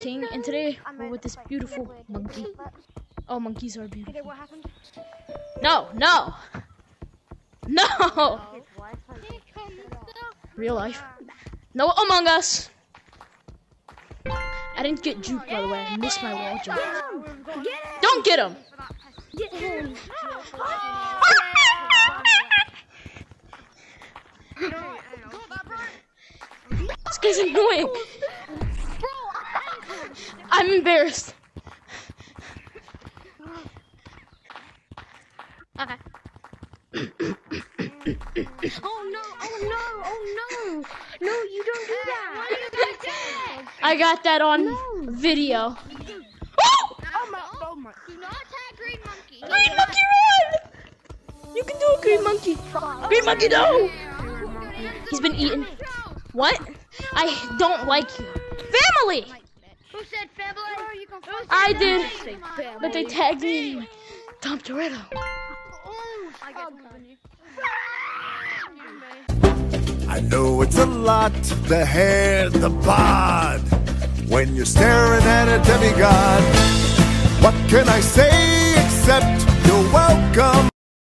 King, and today we're with this beautiful monkey. Oh, monkeys are Okay, beautiful. what happened? No, no, no. Real life. No Among Us. I didn't get juked by the way. I missed my wall jump. Don't get him. Get him! This guy's annoying. I'm embarrassed. Okay. oh no! Oh no! Oh no! No, you don't do that! Why do you do that? I got that on No. video. Oh my! Oh my! Do not tag green monkey. Green monkey run! You can do it, green monkey. Green monkey, no! He's been eaten. What? I don't like you. Family! Oh, Who said family? you can I did, but they tagged me. Dom Toretto. I got I know it's a lot, the hair, the bod. When you're staring at a demigod, what can I say except you're welcome